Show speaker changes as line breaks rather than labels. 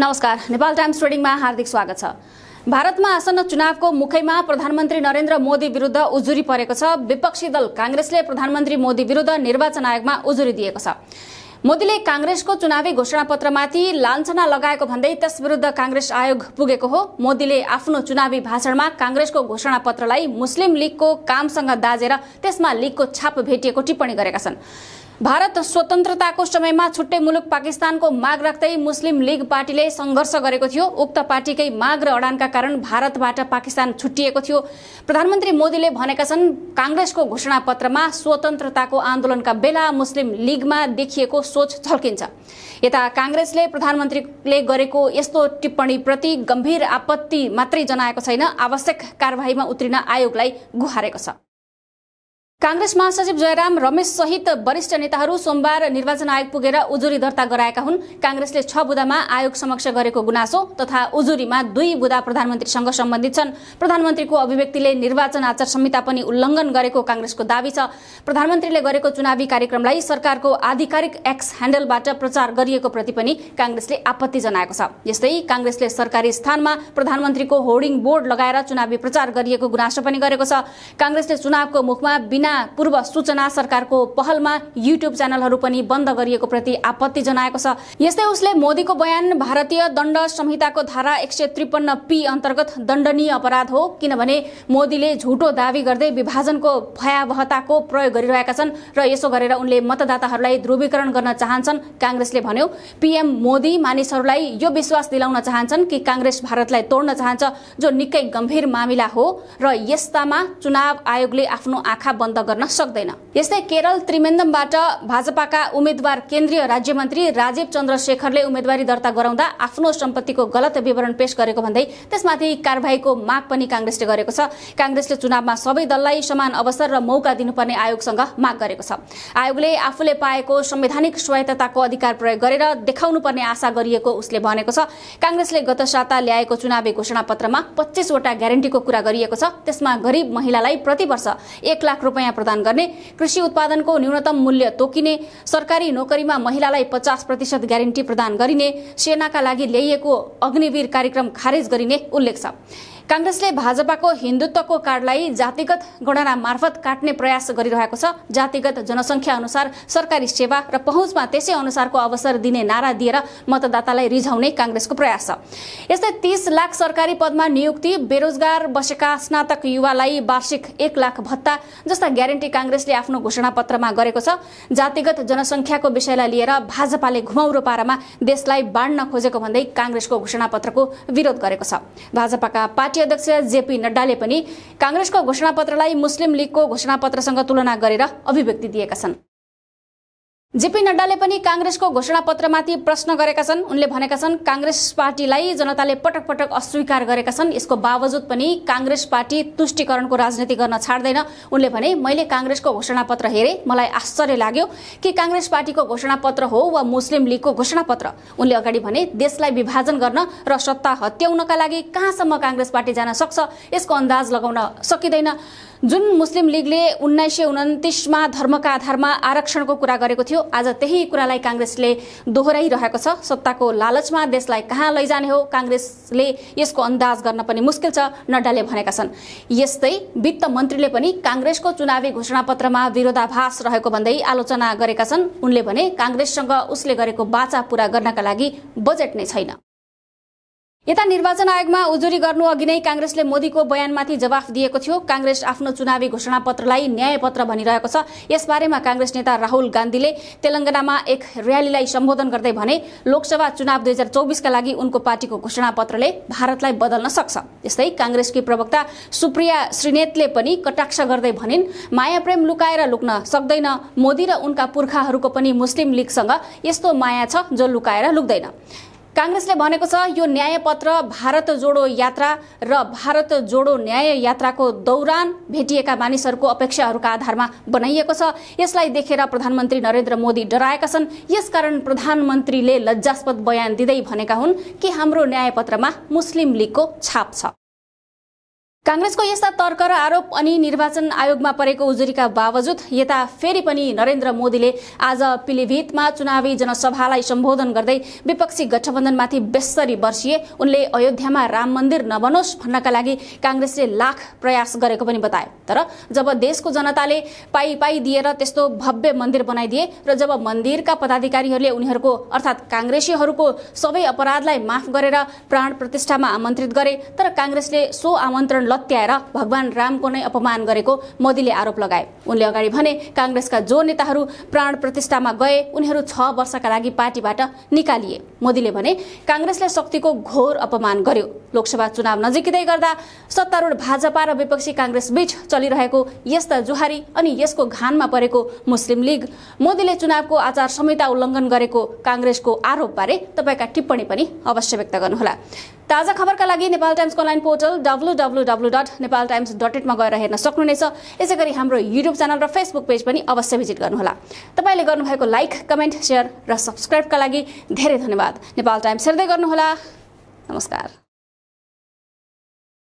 नमस्कार नेपाल टाइम्स ट्रेडिङमा हार्दिक स्वागत छ। भारतमा आसन्न चुनावको मुखैमा प्रधानमन्त्री नरेन्द्र मोदी विरुद्ध उजुरी परेको छ। विपक्षी दल काङ्ग्रेसले प्रधानमन्त्री मोदी विरुद्ध निर्वाचन आयोगमा उजुरी दिएको छ। मोदीले काङ्ग्रेसको चुनावी घोषणापत्रमाथि लान्छना लगाएको भन्दै त्यस विरुद्ध काङ्ग्रेस आयोग पुगेको हो। मोदीले आफ्नो चुनावी भाषणमा काङ्ग्रेसको घोषणापत्रलाई मुस्लिम लीगको कामसँग दाजेर त्यसमा लीगको छाप भेटिएको टिप्पणी गरेका छन्। भारत स्वतन्त्रताको समयमा छुट्टै मुलुक पाकिस्तानको माग राख्दै मुस्लिम लीग पार्टीले सङ्घर्ष गरेको थियो। उक्त पार्टीकै माग र अडानका कारण भारतबाट पाकिस्तान छुट्टिएको थियो। प्रधानमन्त्री मोदीले भनेका छन् काङ्ग्रेसको घोषणापत्रमा स्वतन्त्रताको आन्दोलनका बेला मुस्लिम लीगमा देखिएको सोच झल्किन्छ यता काङ्ग्रेसले प्रधानमन्त्रीले गरेको यस्तो टिप्पणीप्रति गम्भीर आपत्ति मात्रै जनाएको छैन। आवश्यक कारवाहीमा उत्रिन आयोगलाई गुहारेको छ। काङ्ग्रेस महासचिव जयराम रमेश सहित वरिष्ठ नेताहरू सोमबार निर्वाचन आयोग पुगेर उजुरी दर्ता गराएका हुन्। काङ्ग्रेसले छ बुदामा आयोग समक्ष गरेको गुनासो तथा उजुरीमा दुई बुदा प्रधानमन्त्रीसँग सम्बन्धित छन्। प्रधानमन्त्रीको अभिव्यक्तिले निर्वाचन आचार संहिता पनि उल्लङ्घन गरेको काङ्ग्रेसको दावी छ। प्रधानमन्त्रीले गरेको चुनावी कार्यक्रमलाई सरकारको आधिकारिक एक्स ह्यान्डलबाट प्रचार गरिएको प्रति पनि काङ्ग्रेसले आपत्ति जनाएको छ। यस्तै काङ्ग्रेसले सरकारी स्थानमा प्रधानमन्त्रीको होर्डिङ बोर्ड लगाएर चुनावी प्रचार गरिएको गुनासो पनि गरेको छ। काङ्ग्रेसले चुनावको मुखमा बिना बिना पूर्व सूचना सरकारको पहलमा युट्युब च्यानलहरू पनि बन्द गरिएको प्रति आपत्ति जनाएको छ। यस्तै उसले मोदीको बयान भारतीय दण्ड संहिताको धारा एक सय त्रिपन्न पी अन्तर्गत दण्डनीय अपराध हो किनभने मोदीले झुटो दावी गर्दै विभाजनको भयावहताको प्रयोग गरिरहेका छन् र यसो गरेर उनले मतदाताहरूलाई ध्रुवीकरण गर्न चाहन्छन् काङ्ग्रेसले भन्यो। पीएम मोदी मानिसहरूलाई यो विश्वास दिलाउन चाहन्छन् कि काङ्ग्रेस भारतलाई तोड्न चाहन्छ जो निकै गम्भीर मामिला हो र यस्तामा चुनाव आयोगले आफ्नो आँखा बन्द गर्न सक्दैन। यस्तै केरल त्रिवेन्दमबाट भाजपाका उम्मेद्वार केन्द्रीय राज्य मन्त्री राजीव चन्द्रशेखरले उम्मेद्वारी दर्ता गराउँदा आफ्नो सम्पत्तिको गलत विवरण पेश गरेको भन्दै त्यसमाथि कारवाहीको माग पनि काङ्ग्रेसले गरेको छ। काङ्ग्रेसले चुनावमा सबै दललाई समान अवसर र मौका दिनुपर्ने आयोगसँग माग गरेको छ। आयोगले आफूले पाएको संवैधानिक स्वायत्तताको अधिकार प्रयोग गरेर देखाउनु पर्ने आशा गरिएको उसले भनेको छ। काङ्ग्रेसले गत साता ल्याएको चुनावी घोषणापत्रमा पच्चिसवटा ग्यारेन्टीको कुरा गरिएको छ। त्यसमा गरिब महिलालाई प्रति वर्ष एक लाख रुपियाँ प्रदान गर्ने कृषि उत्पादनको न्यूनतम मूल्य तोकिने सरकारी नोकरीमा महिलालाई पचास प्रतिशत ग्यारेन्टी प्रदान गरिने सेनाका लागि ल्याइएको अग्निवीर कार्यक्रम खारेज गरिने उल्लेख छ। काङ्ग्रेसले भाजपाको हिन्दुत्वको कार्डलाई जातिगत गणना मार्फत काट्ने प्रयास गरिरहेको छ। जातिगत जनसङ्ख्या अनुसार सरकारी सेवा र पहुँचमा त्यसै अनुसारको अवसर दिने नारा दिएर मतदातालाई रिझाउने काङ्ग्रेसको प्रयास छ। यस्तै तीस लाख सरकारी पदमा नियुक्ति बेरोजगार बसेका स्नातक युवालाई वार्षिक एक लाख भत्ता जस्ता ग्यारेन्टी काङ्ग्रेसले आफ्नो घोषणापत्रमा गरेको छ। जातिगत जनसङ्ख्याको विषयलाई लिएर भाजपाले घुमाउरो पारामा देशलाई बाँड्न खोजेको भन्दै काङ्ग्रेसको घोषणापत्रको विरोध गरेको छ। भाजपाका पार्टी अध्यक्ष जेपी नड्डाले पनि काङ्ग्रेसको घोषणापत्रलाई मुस्लिम लीगको घोषणापत्रसँग तुलना गरेर अभिव्यक्ति दिएका छन्। जेपी नड्डाले पनि काङ्ग्रेसको घोषणापत्रमाथि प्रश्न गरेका छन्। उनले भनेका छन् काङ्ग्रेस पार्टीलाई जनताले पटक पटक अस्वीकार गरेका छन्। यसको बावजुद पनि काङ्ग्रेस पार्टी तुष्टिकरणको राजनीति गर्न छाड्दैन। उनले भने मैले काङ्ग्रेसको घोषणापत्र हेरेँ। मलाई आश्चर्य लाग्यो कि काङ्ग्रेस पार्टीको घोषणापत्र हो वा मुस्लिम लीगको घोषणापत्र। उनले अगाडि भने देशलाई विभाजन गर्न र सत्ता हत्याउनका लागि कहाँसम्म काङ्ग्रेस पार्टी जान सक्छ? यसको अन्दाज लगाउन सकिँदैन। जुन मुस्लिम लीगले उन्नाइस सय उन्तिसमा धर्मका आधारमा आरक्षणको कुरा गरेको थियो आज त्यही कुरालाई काङ्ग्रेसले दोहोऱ्याइरहेको छ। सत्ताको लालचमा देशलाई कहाँ लैजाने हो? काङ्ग्रेसले यसको अन्दाज गर्न पनि मुस्किल छ नड्डाले भनेका छन्। यस्तै वित्त मन्त्रीले पनि काङ्ग्रेसको चुनावी घोषणापत्रमा विरोधाभास रहेको भन्दै आलोचना गरेका छन्। उनले भने काङ्ग्रेससँग उसले गरेको बाचा पूरा गर्नका लागि बजेट नै छैन। यता निर्वाचन आयोगमा उजुरी गर्नु अघि नै काङ्ग्रेसले मोदीको बयानमाथि जवाफ दिएको थियो। काङ्ग्रेस आफ्नो चुनावी घोषणापत्रलाई न्यायपत्र भनिरहेको छ। यसबारेमा काङ्ग्रेस नेता राहुल गान्धीले तेलङ्गानामा एक र्यालीलाई सम्बोधन गर्दै भने लोकसभा चुनाव दुई हजार चौबिसका लागि उनको पार्टीको घोषणापत्रले भारतलाई बदल्न सक्छ। यस्तै काङ्ग्रेसकी प्रवक्ता सुप्रिया श्रीनेतले पनि कटाक्ष गर्दै भनिन् माया प्रेम लुकाएर लुक्न सक्दैन। मोदी र उनका पुर्खाहरूको पनि मुस्लिम लीगसँग यस्तो माया छ जो लुकाएर लुक्दैन। काङ्ग्रेसले भनेको छ यो न्यायपत्र भारत जोडो यात्रा र भारत जोडो न्याय यात्राको दौरान भेटिएका मानिसहरूको अपेक्षाहरूका आधारमा बनाइएको छ। यसलाई देखेर प्रधानमन्त्री नरेन्द्र मोदी डराएका छन्। यसकारण प्रधानमन्त्रीले लज्जास्पद बयान दिँदै भनेका हुन् कि हाम्रो न्यायपत्रमा मुस्लिम लीगको छाप छ। काङ्ग्रेसको यस्ता तर्क र आरोप अनि निर्वाचन आयोगमा परेको उजुरीका बावजुद यता फेरि पनि नरेन्द्र मोदीले आज पिलिभितमा चुनावी जनसभालाई सम्बोधन गर्दै विपक्षी गठबन्धनमाथि बेसरी वर्षिए उनले अयोध्यामा राम मन्दिर नबनोस् भन्नका लागि काङ्ग्रेसले लाख प्रयास गरेको पनि बताए। तर जब देशको जनताले पाइ पाइ दिएर त्यस्तो भव्य मन्दिर बनाइदिए र जब मन्दिरका पदाधिकारीहरूले उनीहरूको अर्थात् काङ्ग्रेसीहरूको सबै अपराधलाई माफ गरेर प्राण प्रतिष्ठामा आमन्त्रित गरे तर काङ्ग्रेसले सो आमन्त्रण लत्याएर भगवान रामको नै अपमान गरेको मोदीले आरोप लगाए। उनले अगाडि भने काङ्ग्रेसका जो नेताहरू प्राण प्रतिष्ठामा गए उनीहरू छ वर्षका लागि पार्टीबाट निकालिए। मोदीले भने काङ्ग्रेसले शक्तिको घोर अपमान गर्यो। लोकसभा चुनाव नजिकै गर्दा सत्तारूढ भाजपा र विपक्षी काङ्ग्रेस बीच चलिरहेको यस्ता जुहारी अनि यसको घानमा परेको मुस्लिम लीग मोदीले चुनावको आचार संहिता उल्लङ्घन गरेको काङ्ग्रेसको आरोपबारे तपाईँका टिप्पणी पनि अवश्य व्यक्त गर्नुहोला। ताजा खबरका लागि Nepal टाइम्सको online portal W W W dot Nepal Times dot इटमा गएर हेर्न सक्नुहुनेछ। यसै गरी हाम्रो युट्युब च्यानल र फेसबुक पेज पनि अवश्य भिजिट गर्नुहोला। तपाईँले गर्नुभएको लाइक कमेन्ट सेयर र सब्सक्राइबका लागि धेरै धन्यवाद। नेपाल टाइम्स हेर्दै गर्नुहोला। नमस्कार।